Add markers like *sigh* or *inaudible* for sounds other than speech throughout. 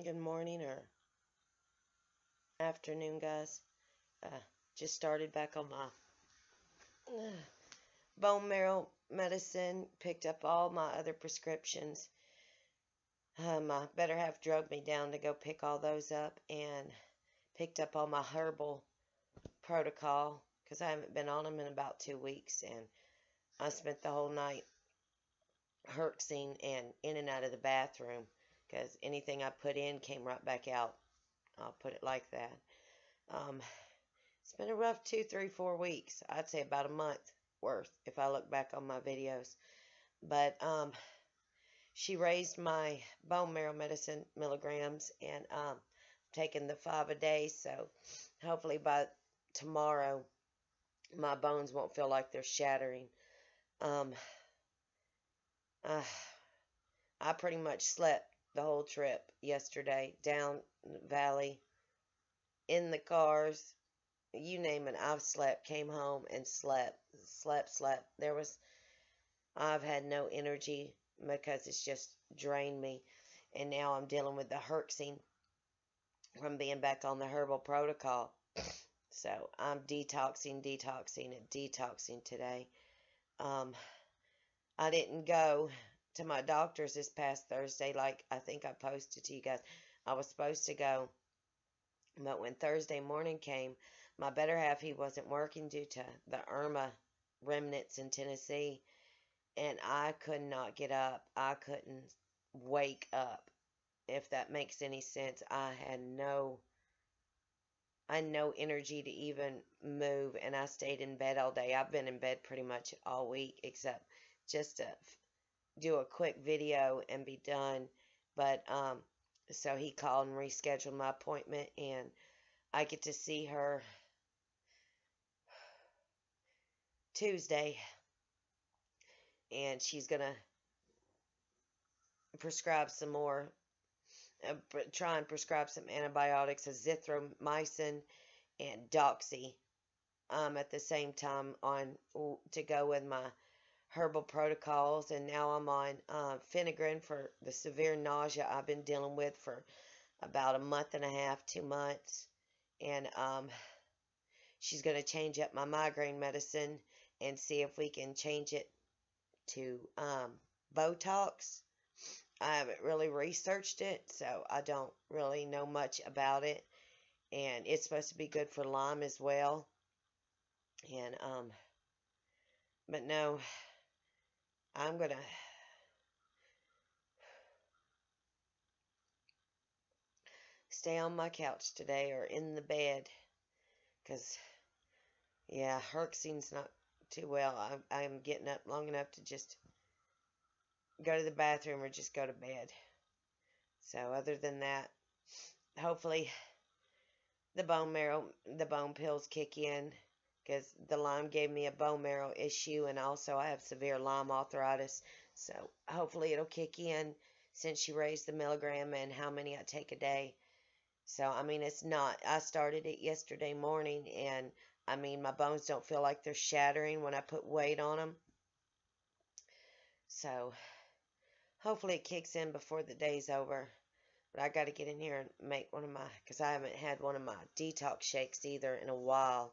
Good morning or afternoon, guys. Uh, just started back on my uh, bone marrow medicine. Picked up all my other prescriptions. Uh, my better half drug me down to go pick all those up and picked up all my herbal protocol because I haven't been on them in about two weeks and I spent the whole night herxing and in and out of the bathroom because anything I put in came right back out. I'll put it like that. Um, it's been a rough two, three, four weeks. I'd say about a month worth if I look back on my videos. But um, she raised my bone marrow medicine milligrams and um, taking the five a day. So hopefully by tomorrow my bones won't feel like they're shattering. Um, uh, I pretty much slept the whole trip yesterday down valley in the cars you name it i've slept came home and slept slept slept. There was i've had no energy because it's just drained me and now i'm dealing with the herxing from being back on the herbal protocol. *sniffs* So i'm detoxing detoxing and detoxing today. Um i didn't go to my doctor's this past Thursday, like I think I posted to you guys. I was supposed to go, but when Thursday morning came, my better half, he wasn't working due to the Irma remnants in Tennessee, and I could not get up. I couldn't wake up, if that makes any sense. I had no. I had no energy to even move, and I stayed in bed all day. I've been in bed pretty much all week, except just to do a quick video and be done. But um, so he called and rescheduled my appointment, and I get to see her Tuesday, and she's gonna prescribe some more, uh, try and prescribe some antibiotics, azithromycin and doxy, um, at the same time on to go with my herbal protocols, and now I'm on uh, for the severe nausea I've been dealing with for about a month and a half, two months. And um, she's going to change up my migraine medicine and see if we can change it to um, Botox. I haven't really researched it, so I don't really know much about it. And it's supposed to be good for Lyme as well. And, um, but no, I'm going to stay on my couch today or in the bed because, yeah, herxing's not too well. I'm, I'm getting up long enough to just go to the bathroom or just go to bed. So other than that, hopefully the bone marrow, the bone pills kick in because the Lyme gave me a bone marrow issue and also I have severe Lyme arthritis. So hopefully it'll kick in since she raised the milligram and how many I take a day. So, I mean, it's not, I started it yesterday morning and I mean, my bones don't feel like they're shattering when I put weight on them. So, hopefully it kicks in before the day's over. But I got to get in here and make one of my, because I haven't had one of my detox shakes either in a while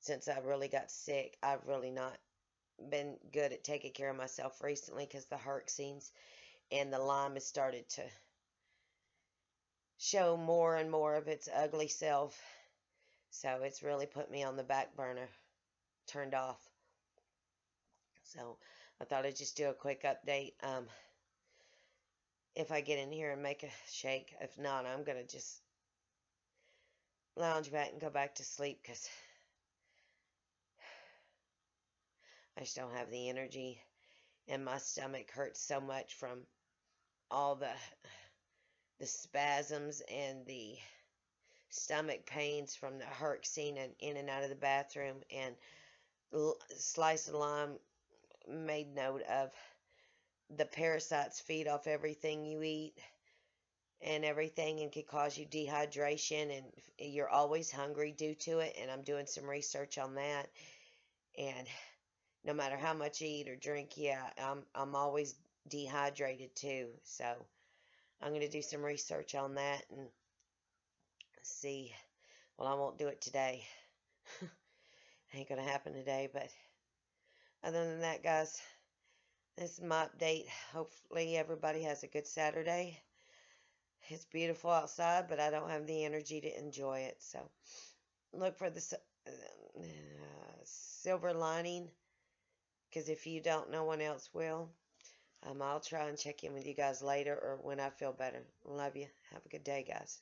since I really got sick. I've really not been good at taking care of myself recently because the herxines and the Lyme has started to show more and more of its ugly self. So it's really put me on the back burner, turned off. So I thought I'd just do a quick update. Um, if I get in here and make a shake, if not, I'm going to just lounge back and go back to sleep because I just don't have the energy. And my stomach hurts so much from all the the spasms and the stomach pains from the herxing and in and out of the bathroom and slice of lime made note of the parasites feed off everything you eat and everything and could cause you dehydration and you're always hungry due to it and I'm doing some research on that and no matter how much I eat or drink, yeah, I'm I'm always dehydrated too. So I'm going to do some research on that and see. Well, I won't do it today. *laughs* Ain't going to happen today, but other than that, guys, this is my update. Hopefully, everybody has a good Saturday. It's beautiful outside, but I don't have the energy to enjoy it. So, look for the uh, silver lining because if you don't, no one else will. Um, I'll try and check in with you guys later or when I feel better. Love you. Have a good day, guys.